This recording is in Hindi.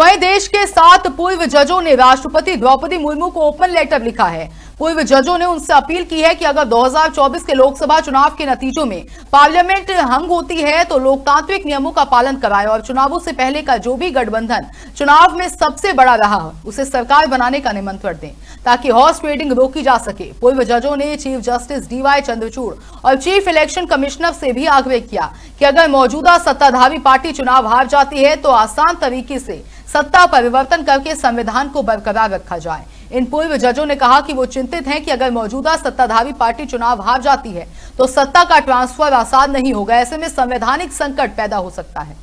वहीं देश के सात पूर्व जजों ने राष्ट्रपति द्रौपदी मुर्मू को ओपन लेटर लिखा है। पूर्व जजों ने उनसे अपील की है कि अगर 2024 के लोकसभा चुनाव के नतीजों में पार्लियामेंट हंग होती है तो लोकतांत्रिक नियमों का पालन कराए और चुनावों से पहले का जो भी गठबंधन चुनाव में सबसे बड़ा रहा, उसे सरकार बनाने का निमंत्रण दें, ताकि हॉर्स ट्रेडिंग रोकी जा सके। पूर्व जजों ने चीफ जस्टिस डीवाई चंद्रचूड़ और चीफ इलेक्शन कमिश्नर से भी आग्रह किया कि अगर मौजूदा सत्ताधारी पार्टी चुनाव हार जाती है तो आसान तरीके से सत्ता परिवर्तन करके संविधान को बरकरार रखा जाए। इन पूर्व जजों ने कहा कि वो चिंतित हैं कि अगर मौजूदा सत्ताधारी पार्टी चुनाव हार जाती है तो सत्ता का ट्रांसफ़र आसान नहीं होगा। ऐसे में संवैधानिक संकट पैदा हो सकता है।